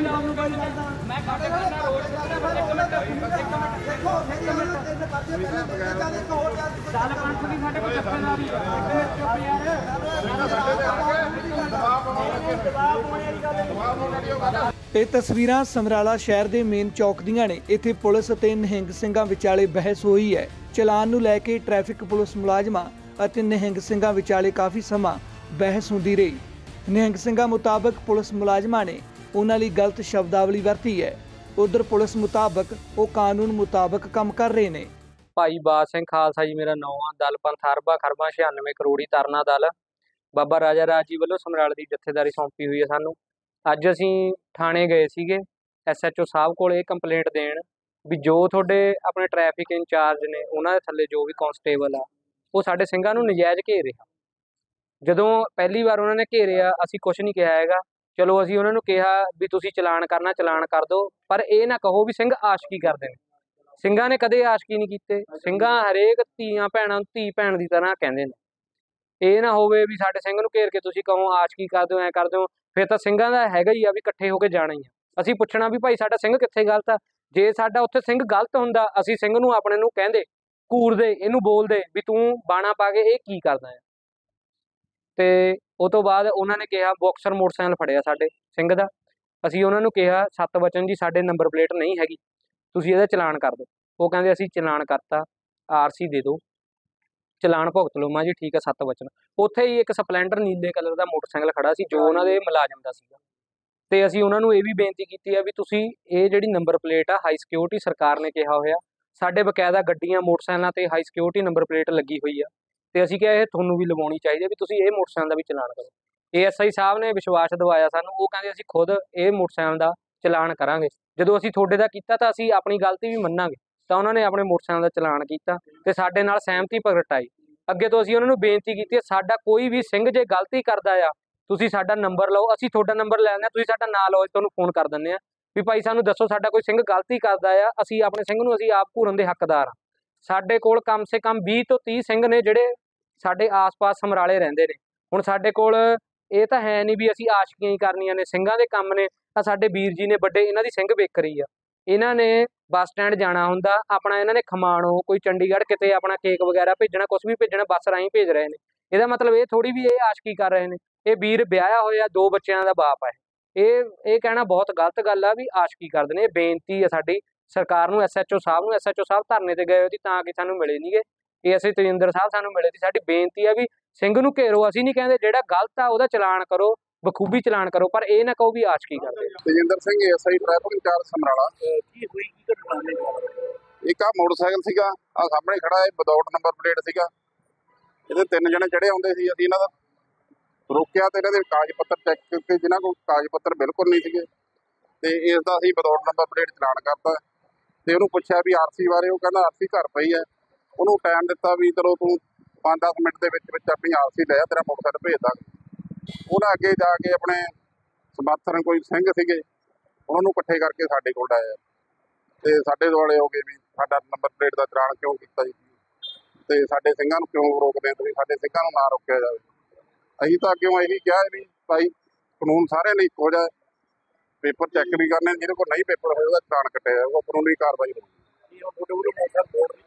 ਨਹੀਂ ਨਾਮ ਨੂੰ ਕੋਈ ਕਰਦਾ ਮੈਂ ਕਾਟੇ ਕਰਨਾ ਰੋਡ ਤੇ ਇੱਕ ਮਿੰਟ ਇੱਕ ਮਿੰਟ ਦੇਖੋ ਫਿਰ ਇਹਨਾਂ ਤਿੰਨ ਪਾਸੇ ਪਹਿਲਾਂ ਤੇ ਜਾਂਦੇ ਇੱਕ ਹੋਰ ਜਾ ਚੱਲ ਪੰਥ ਦੀ ਸਾਡੇ ਕੋਲ ਜੱਫੇਦਾਰੀ ਚੁੱਪ ਯਾਰ ਇਹ ਤਸਵੀਰਾਂ ਸਮਰਾਲਾ ਸ਼ਹਿਰ ਦੇ ਮੇਨ ਚੌਕ ਦੀਆਂ ਨੇ ਇੱਥੇ ਪੁਲਿਸ ਅਤੇ ਨਿਹੰਗ ਸਿੰਘਾਂ ਵਿਚਾਲੇ ਬਹਿਸ ਹੋਈ ਹੈ ਚਲਾਨ ਨੂੰ ਲੈ ਕੇ ਟ੍ਰੈਫਿਕ ਪੁਲਿਸ ਮੁਲਾਜ਼ਮਾਂ ਅਤੇ ਨਿਹੰਗ ਸਿੰਘਾਂ ਵਿਚਾਲੇ ਕਾਫੀ ਸਮਾਂ ਬਹਿਸ ਹੁੰਦੀ ਰਹੀ ਨਿਹੰਗ ਸਿੰਘਾਂ ਮੁਤਾਬਕ ਪੁਲਿਸ ਮੁਲਾਜ਼ਮਾਂ ਨੇ ਉਹਨਾਂ ਲਈ ਗਲਤ ਸ਼ਬਦਾਵਲੀ ਵਰਤੀ ਹੈ। ਉਧਰ ਪੁਲਿਸ ਮੁਤਾਬਕ ਉਹ ਕਾਨੂੰਨ ਮੁਤਾਬਕ ਕੰਮ ਕਰ ਰਹੇ ਨੇ। ਭਾਈ ਬਾਦ ਸਿੰਘ ਖਾਲਸਾ ਜੀ ਮੇਰਾ ਨਾਮ ਆ, ਦਲ ਪੰਥ ਅਰਬਾ ਖਰਮਾ 96 ਕਰੋੜੀ ਤਰਨਾ ਦਲ। ਬਾਬਾ ਰਾਜਾ ਰਾਜ ਜੀ ਵੱਲੋਂ ਸਮਰਾਲੇ ਦੀ ਜਥੇਦਾਰੀ ਸੌਂਪੀ ਹੋਈ ਹੈ ਸਾਨੂੰ। ਅੱਜ ਅਸੀਂ ਥਾਣੇ ਗਏ ਸੀਗੇ ਐਸਐਚਓ ਸਾਹਿਬ ਕੋਲ ਇਹ ਕੰਪਲੇਂਟ ਦੇਣ ਵੀ ਜੋ ਤੁਹਾਡੇ ਆਪਣੇ ਟ੍ਰੈਫਿਕ ਇੰਚਾਰਜ ਨੇ, ਉਹਨਾਂ ਦੇ ਥੱਲੇ ਜੋ ਵੀ ਕਾਂਸਟੇਬਲ ਆ, ਉਹ ਸਾਡੇ ਸਿੰਘਾਂ ਨੂੰ ਨਜਾਇਜ਼ ਘੇਰ ਰਿਹਾ। ਜਦੋਂ ਪਹਿਲੀ ਵਾਰ ਉਹਨਾਂ ਨੇ ਘੇਰਿਆ, ਅਸੀਂ ਕੁਝ ਨਹੀਂ ਕਿਹਾ ਹੈਗਾ। ਚਲੋ ਅਸੀਂ ਉਹਨਾਂ ਨੂੰ ਕਿਹਾ ਵੀ ਤੁਸੀਂ ਚਲਾਨ ਕਰਨਾ, ਚਲਾਨ ਕਰ ਦਿਓ, ਪਰ ਇਹ ਨਾ ਕਹੋ ਵੀ ਸਿੰਘ ਆਸ਼ਕੀ ਕਰਦੇ ਨੇ। ਸਿੰਘਾਂ ਨੇ ਕਦੇ ਆਸ਼ਕੀ ਨਹੀਂ ਕੀਤੇ। ਸਿੰਘਾਂ ਹਰੇਕ ਧੀਆਂ ਭੈਣਾਂ ਨੂੰ ਧੀ ਭੈਣ ਦੀ ਤਰ੍ਹਾਂ ਕਹਿੰਦੇ ਨੇ। ਇਹ ਨਾ ਹੋਵੇ ਵੀ ਸਾਡੇ ਸਿੰਘ ਨੂੰ ਘੇਰ ਕੇ ਤੁਸੀਂ ਕਹੋ ਆਸ਼ਕੀ ਕਰਦੇ ਹੋ, ਐ ਕਰਦੇ ਹੋ, ਫਿਰ ਤਾਂ ਸਿੰਘਾਂ ਦਾ ਹੈਗਾ ਹੀ ਆ ਵੀ ਇਕੱਠੇ ਹੋ ਕੇ ਜਾਣਾ ਹੀ ਆ। ਅਸੀਂ ਪੁੱਛਣਾ ਵੀ ਭਾਈ ਸਾਡਾ ਸਿੰਘ ਕਿੱਥੇ ਗਲਤ ਆ? ਜੇ ਸਾਡਾ ਉੱਥੇ ਸਿੰਘ ਗਲਤ ਹੁੰਦਾ, ਅਸੀਂ ਸਿੰਘ ਨੂੰ ਆਪਣੇ ਨੂੰ ਕਹਿੰਦੇ ਘੂਰਦੇ ਇਹਨੂੰ ਬੋਲਦੇ ਵੀ ਤੂੰ ਬਾਣਾ ਪਾ ਕੇ ਇਹ ਕੀ ਕਰਦਾ ਹੈ ਤੇ ਉਹ ਤੋਂ ਬਾਅਦ ਉਹਨਾਂ ਨੇ ਕਿਹਾ ਬਾਕਸਰ ਮੋਟਰਸਾਈਕਲ ਫੜਿਆ ਸਾਡੇ ਸਿੰਘ ਦਾ। ਅਸੀਂ ਉਹਨਾਂ ਨੂੰ ਕਿਹਾ ਸੱਤ ਵਚਨ ਜੀ ਸਾਡੇ ਨੰਬਰ ਪਲੇਟ ਨਹੀਂ ਹੈਗੀ। ਤੁਸੀਂ ਇਹਦਾ ਚਲਾਨ ਕਰ ਦਿਓ। ਉਹ ਕਹਿੰਦੇ ਅਸੀਂ ਚਲਾਨ ਕਰਤਾ ਆਰਸੀ ਦੇ ਦਿਓ। ਚਲਾਨ ਭੁਗਤ ਲਓ ਮਾਂ ਜੀ ਠੀਕ ਹੈ ਸੱਤ ਵਚਨ ਉੱਥੇ ਹੀ ਇੱਕ ਸਪਲੈਂਡਰ ਨੀਲੇ ਕਲਰ ਦਾ ਮੋਟਰਸਾਈਕਲ ਖੜਾ ਸੀ ਜੋ ਉਹਨਾਂ ਦੇ ਮੁਲਾਜ਼ਮ ਦਾ ਸੀਗਾ। ਤੇ ਅਸੀਂ ਉਹਨਾਂ ਨੂੰ ਇਹ ਵੀ ਬੇਨਤੀ ਕੀਤੀ ਹੈ ਵੀ ਤੁਸੀਂ ਇਹ ਜਿਹੜੀ ਨੰਬਰ ਪਲੇਟ ਆ ਹਾਈ ਸਿਕਿਉਰਿਟੀ ਸਰਕਾਰ ਨੇ ਕਿਹਾ ਹੋਇਆ ਸਾਡੇ ਬਕਾਇਦਾ ਗੱਡੀਆਂ ਮੋਟਰਸਾਈਕਲਾਂ ਤੇ ਹਾਈ ਸਿਕਿਉਰਿਟੀ ਨੰਬਰ ਪਲੇਟ ਲੱਗੀ ਹੋਈ ਆ। ਤੇ ਅਸੀਂ ਕਿਹਾ ਇਹ ਤੁਹਾਨੂੰ ਵੀ ਲਵਾਉਣੀ ਚਾਹੀਦੀ ਹੈ ਵੀ ਤੁਸੀਂ ਇਹ ਮੋਟਰਸਾਈਕਲ ਦਾ ਵੀ ਚਲਾਨ ਕਰੋ। ਏਐਸਆਈ ਸਾਹਿਬ ਨੇ ਵਿਸ਼ਵਾਸ ਦਿਵਾਇਆ ਸਾਨੂੰ, ਉਹ ਕਹਿੰਦੇ ਅਸੀਂ ਖੁਦ ਇਹ ਮੋਟਰਸਾਈਕਲ ਦਾ ਚਲਾਨ ਕਰਾਂਗੇ। ਜਦੋਂ ਅਸੀਂ ਤੁਹਾਡੇ ਦਾ ਕੀਤਾ ਤਾਂ ਅਸੀਂ ਆਪਣੀ ਗਲਤੀ ਵੀ ਮੰਨਾਂਗੇ, ਤਾਂ ਉਹਨਾਂ ਨੇ ਆਪਣੇ ਮੋਟਰਸਾਈਕਲ ਦਾ ਚਲਾਨ ਕੀਤਾ ਤੇ ਸਾਡੇ ਨਾਲ ਸਹਿਮਤੀ ਪ੍ਰਗਟਾਈ ਅੱਗੇ ਤੋਂ ਅਸੀਂ ਉਹਨਾਂ ਨੂੰ ਬੇਨਤੀ ਕੀਤੀ ਹੈ, ਸਾਡਾ ਕੋਈ ਵੀ ਸਿੰਘ ਜੇ ਗਲਤੀ ਕਰਦਾ ਆ, ਤੁਸੀਂ ਸਾਡਾ ਨੰਬਰ ਲਓ, ਅਸੀਂ ਤੁਹਾਡਾ ਨੰਬਰ ਲੈ ਲੈਂਦੇ ਹਾਂ, ਤੁਸੀਂ ਸਾਡਾ ਨਾਂ ਲਓ ਤੁਹਾਨੂੰ ਫੋਨ ਕਰ ਦਿੰਦੇ ਆ ਵੀ ਭਾਈ ਸਾਨੂੰ ਦੱਸੋ ਸਾਡਾ ਕੋਈ ਸਿੰਘ ਗਲਤੀ ਕਰਦਾ ਆ, ਅਸੀਂ ਆਪਣੇ ਸਿੰਘ ਨੂੰ ਅਸੀਂ ਆਪ ਘੂਰਨ ਦੇ ਹੱਕਦਾਰ ਆ ਸਾਡੇ ਕੋਲ ਕਮ ਸੇ ਕਮ 20 ਤੋਂ 30 ਸਿੰਘ ਨੇ ਜਿਹੜੇ ਸਾਡੇ ਆਸ-ਪਾਸ ਸਮਰਾਲੇ ਰਹਿੰਦੇ ਨੇ। ਹੁਣ ਸਾਡੇ ਕੋਲ ਇਹ ਤਾਂ ਹੈ ਨਹੀਂ ਵੀ ਅਸੀਂ ਆਸ਼ਕੀਆਂ ਹੀ ਕਰਨੀਆਂ ਨੇ, ਸਿੰਘਾਂ ਦੇ ਕੰਮ ਨੇ, ਤਾਂ ਸਾਡੇ ਵੀਰ ਜੀ ਨੇ ਵੱਡੇ ਇਹਨਾਂ ਦੀ ਸਿੰਘ ਵੇਖਰੀ ਆ। ਇਹਨਾਂ ਨੇ ਬੱਸ ਸਟੈਂਡ ਜਾਣਾ ਹੁੰਦਾ, ਆਪਣਾ ਇਹਨਾਂ ਨੇ ਖਮਾਣੋ, ਕੋਈ ਚੰਡੀਗੜ੍ਹ ਕਿਤੇ ਆਪਣਾ ਕੇਕ ਵਗੈਰਾ ਭੇਜਣਾ ਕੁਝ ਵੀ ਭੇਜਣਾ, ਬੱਸ ਰਾਹੀਂ ਭੇਜ ਰਹੇ ਨੇ। ਇਹਦਾ ਮਤਲਬ ਇਹ ਥੋੜੀ ਵੀ ਇਹ ਆਸ਼ਕੀ ਕਰ ਰਹੇ ਨੇ। ਇਹ ਵੀਰ ਵਿਆਹਿਆ ਹੋਇਆ ਦੋ ਬੱਚਿਆਂ ਦਾ ਬਾਪ ਹੈ। ਇਹ ਇਹ ਕਹਿਣਾ ਬਹੁਤ ਗਲਤ ਗੱਲ ਆ ਵੀ ਆਸ਼ਕੀ ਕਰਦੇ ਨੇ। ਇਹ ਬੇਨਤੀ ਆ ਸਾਡੀ। ਸਰਕਾਰ ਨੂੰ ਐਸਐਚਓ ਸਾਹਿਬ ਨੂੰ ਐਸਐਚਓ ਸਾਹਿਬ ਧਰਨੇ ਤੇ ਗਏ ਹੋਏ ਸੀ ਤਾਂ ਕਿ ਸਾਨੂੰ ਮਿਲੇ ਨਹੀਂਗੇ ਇਹ ਅਸੀਂ ਤਜਿੰਦਰ ਸਾਹਿਬ ਸਾਨੂੰ ਮਿਲੇ ਸੀ ਸਾਡੀ ਬੇਨਤੀ ਆ ਵੀ ਸਿੰਘ ਨੂੰ ਘੇਰੋ ਅਸੀਂ ਨਹੀਂ ਕਹਿੰਦੇ ਜਿਹੜਾ ਗਲਤ ਆ ਉਹਦਾ ਚਲਾਨ ਕਰੋ ਬਖੂਬੀ ਚਲਾਨ ਕਰੋ ਪਰ ਇਹ ਨਾ ਕਹੋ ਵੀ ਆਸ਼ਕੀ ਕਰਦੇ Tejinder Singh SI traffic incharge Samrala. ਕੀ ਹੋਈ ਕੀ ਘਟਨਾ ਇੱਕ ਆ ਮੋਟਰਸਾਈਕਲ ਸੀਗਾ ਆ ਸਾਹਮਣੇ ਖੜਾ ਹੈ ਵਿਦਆਊਟ ਨੰਬਰ ਪਲੇਟ ਸੀਗਾ। ਇਹਦੇ ਤਿੰਨ ਜਣੇ ਚੜੇ ਆਉਂਦੇ ਸੀ ਅਸੀਂ ਇਹਨਾਂ ਦਾ। ਰੋਕਿਆ ਤੇ ਇਹਨਾਂ ਦੇ ਕਾਗਜ਼ ਪੱਤਰ ਚੈੱਕ ਕੀਤੇ ਜਿਨ੍ਹਾਂ ਕੋਲ ਕਾਗਜ਼ ਪੱਤਰ ਬਿਲਕੁਲ ਨਹੀਂ ਸੀਗੇ। ਤੇ ਇਸ ਦਾ ਅਸੀਂ ਵਿਦਆਊਟ ਨੰਬਰ ਪਲੇਟ ਚਲਾਨ ਕਰਤਾ। ਤੇ ਉਹਨੂੰ ਪੁੱਛਿਆ ਵੀ ਆਰਸੀ ਬਾਰੇ ਉਹ ਕਹਿੰਦਾ ਆਰਸੀ ਘਰ ਪਈ ਹੈ। ਉਹਨੂੰ ਟਾਈਮ ਦਿੱਤਾ ਵੀ ਚਲੋ ਤੂੰ 5-10 ਮਿੰਟ ਦੇ ਵਿੱਚ ਵਿੱਚ ਆਪਣੀ ਆਰਸੀ ਲੈ ਆ, ਤੇਰਾ ਮੋਟਰਸਾਈਕਲ ਭੇਜ ਦਾਂਗੇ। ਉਹਨਾਂ ਅੱਗੇ ਜਾ ਕੇ ਆਪਣੇ ਸਮਰਥਨ ਕੋਈ ਸਿੰਘ ਸੀਗੇ, ਉਹਨਾਂ ਨੂੰ ਇਕੱਠੇ ਕਰਕੇ ਸਾਡੇ ਕੋਲ ਆਇਆ। ਤੇ ਸਾਡੇ ਦੁਆਲੇ ਹੋ ਗਏ ਵੀ ਸਾਡਾ ਨੰਬਰ ਪਲੇਟ ਦਾ ਚਲਾਨ ਕਿਉਂ ਕੀਤਾ ਜੀ? ਤੇ ਸਾਡੇ ਸਿੰਘਾਂ ਨੂੰ ਕਿਉਂ ਰੋਕਦੇ ਤੁਸੀਂ? ਸਾਡੇ ਸਿੰਘਾਂ ਨੂੰ ਨਾ ਰੋਕਿਆ ਜਾਵੇ। ਅਸੀਂ ਤਾਂ ਅੱਗੇ ਇਹੀ ਕਿਹਾ ਵੀ ਭਾਈ, ਕਾਨੂੰਨ ਸਾਰਿਆਂ ਲਈ ਇੱਕੋ ਜਿਹਾ ਪੇਪਰ ਚੈੱਕ ਵੀ ਕਰਨੇ ਜਿਹਦੇ ਕੋਲ ਨਹੀਂ ਪੇਪਰ ਹੋਏ ਉਹਦਾ ਚਲਾਨ ਕੱਟਿਆ ਜਾਊਗਾ, ਕਾਨੂੰਨੀ ਕਾਰਵਾਈ ਹੋਊਗੀ।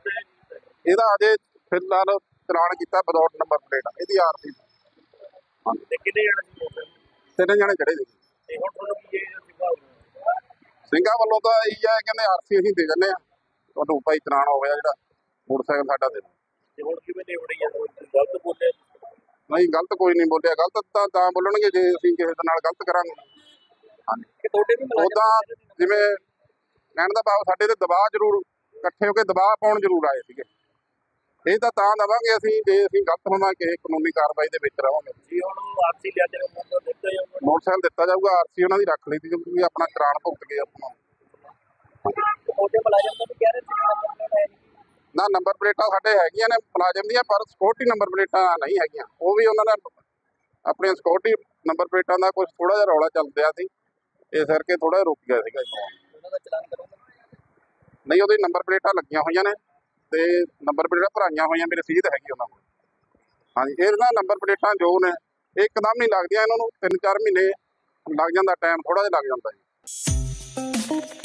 ਇਹਦਾ ਅਜੇ ਫਿਲਹਾਲ ਚਲਾਨ ਕੀਤਾ ਵਿਦਆਊਟ ਨੰਬਰ ਪਲੇਟ ਇਹਦੀ ਆਰਸੀ ਤੇ ਕਿੰਨੇ ਜਣੇ ਸੀ ਮੋਟਰ ਤਿੰਨ ਜਣੇ ਚੜੇ ਸੀ ਤੇ ਹੁਣ ਤੁਹਾਨੂੰ ਕੀ ਇਹ ਸਿਖਾਓ ਸਿੰਘਾਂ ਵੱਲੋਂ ਤਾਂ ਇਹੀ ਹੈ ਕਹਿੰਦੇ ਆਰਸੀ ਅਸੀਂ ਦੇ ਦਿੰਦੇ ਆ। ਤੁਹਾਨੂੰ ਭਾਈ ਚਲਾਨ ਹੋ ਗਿਆ ਜਿਹੜਾ ਮੋਟਰਸਾਈਕਲ ਸਾਡਾ ਦੇ ਦਿਓ। ਤੇ ਹੁਣ ਕਿਵੇਂ ਨੇ ਉੜੀ ਗਲਤ ਬੋਲੇ ਨਹੀਂ ਗਲਤ ਕੋਈ ਨਹੀਂ ਬੋਲਿਆ। ਗਲਤ ਤਾਂ ਤਾਂ ਬੋਲਣਗੇ ਜੇ ਅਸੀਂ ਕਿਸੇ ਦੇ ਨਾਲ ਗਲਤ ਕਰਾਂਗੇ। ਕਿ ਤੁਹਾਡੇ ਵੀ ਉਦਾਂ ਜਿਵੇਂ ਕਹਿਣ ਦਾ ਭਾਵ ਸਾਡੇ ਤੇ ਦਬਾਅ ਜ਼ਰੂਰ ਇਕੱਠੇ ਹੋ ਕੇ ਦਬਾਅ ਪਾਉਣ ਜ਼ਰੂਰ ਆਏ ਸੀਗੇ। ਇਹ ਤਾਂ ਤਾਂ ਦਵਾਂਗੇ ਅਸੀਂ ਜੇ ਅਸੀਂ ਗਲਤ ਹੋਵਾਂਗੇ ਕਾਨੂੰਨੀ ਕਾਰਵਾਈ ਦੇ ਵਿੱਚ ਰਹਾਂਗੇ ਜੀ ਹੁਣ ਆਰਸੀ ਲਿਆ ਤੇ ਮੋਟਰ ਦਿੱਤਾ ਜਾਊਗਾ। ਮੋਟਰਸਾਈਕਲ ਦਿੱਤਾ ਜਾਊਗਾ ਆਰਸੀ ਉਹਨਾਂ ਦੀ ਰੱਖ ਲਈ ਸੀ ਕਿਉਂਕਿ ਆਪਣਾ ਚਲਾਨ ਭੁਗਤ ਗਏ ਆਪਣਾ ਤੁਹਾਡੇ ਮੁਲਾਜ਼ਮ ਤਾਂ ਵੀ ਕਹਿ ਰਹੇ ਸੀ। ਨਾ ਨੰਬਰ ਪਲੇਟਾਂ ਸਾਡੇ ਹੈਗੀਆਂ ਨੇ ਮੁਲਾਜ਼ਮ ਦੀਆਂ ਪਰ ਸਿਕਿਉਰਿਟੀ ਨੰਬਰ ਪਲੇਟਾਂ ਨਹੀਂ ਹੈਗੀਆਂ। ਉਹ ਵੀ ਉਹਨਾਂ ਨੇ ਆਪਣੀਆਂ ਸਿਕਿਉਰਿਟੀ ਨੰਬਰ ਪਲੇਟਾਂ ਦਾ ਕੁਝ ਥੋੜਾ ਜਿਹਾ ਰੌਲਾ ਚੱਲ ਰਿਹਾ ਸੀ ਇਸ ਕਰਕੇ ਥੋੜਾ ਜਿਹਾ ਰੁਕ ਗਿਆ ਸੀਗਾ ਜੀ। ਉਹਨਾਂ ਦਾ ਚਲਾਨ ਕਰੋਗੇ? ਨਹੀਂ ਉਹਦੇ ਨੰਬਰ ਪਲੇਟਾਂ ਲੱਗੀਆਂ ਹੋਈਆਂ ਨੇ। ਤੇ ਨੰਬਰ ਪਲੇਟਾਂ ਭਰਾਈਆਂ ਹੋਈਆਂ ਮੇਰੇ ਰਸੀਦ ਹੈਗੀ ਉਹਨਾਂ ਕੋਲ। ਹਾਂਜੀ ਇਹਨਾਂ ਨੰਬਰ ਪਲੇਟਾਂ ਜੋ ਨੇ, ਇਹ ਇੱਕਦਮ ਨਹੀਂ ਲੱਗਦੀਆਂ ਇਹਨਾਂ ਨੂੰ 3-4 ਮਹੀਨੇ ਲੱਗ ਜਾਂਦਾ ਟਾਈਮ ਥੋੜਾ ਜਿਹਾ ਲੱਗ ਜਾਂਦਾ ਜੀ।